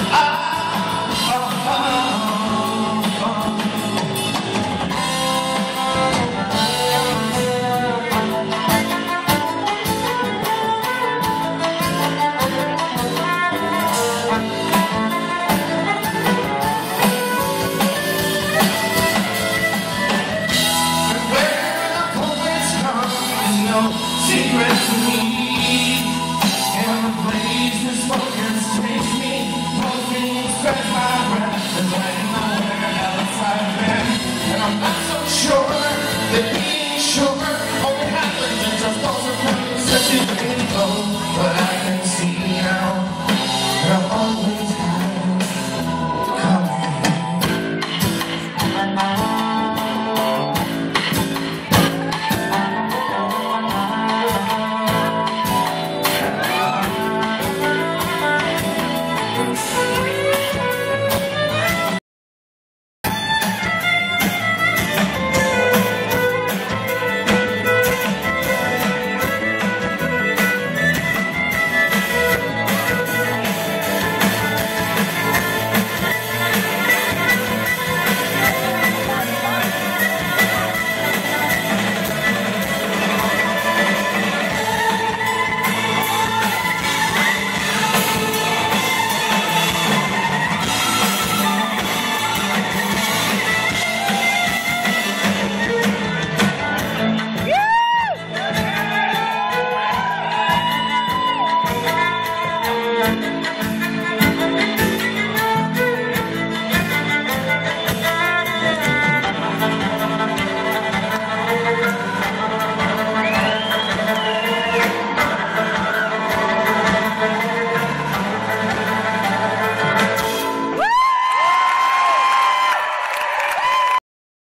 ah.